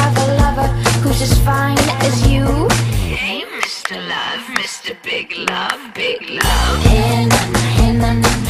have a lover who's as fine as you. Hey, Mr. Love, Mr. Big Love, Big Love. Hey, na, na, hey.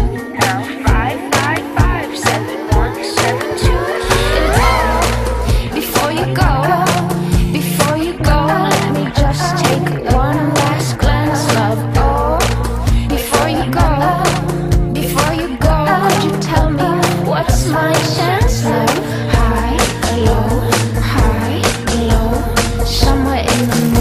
I'm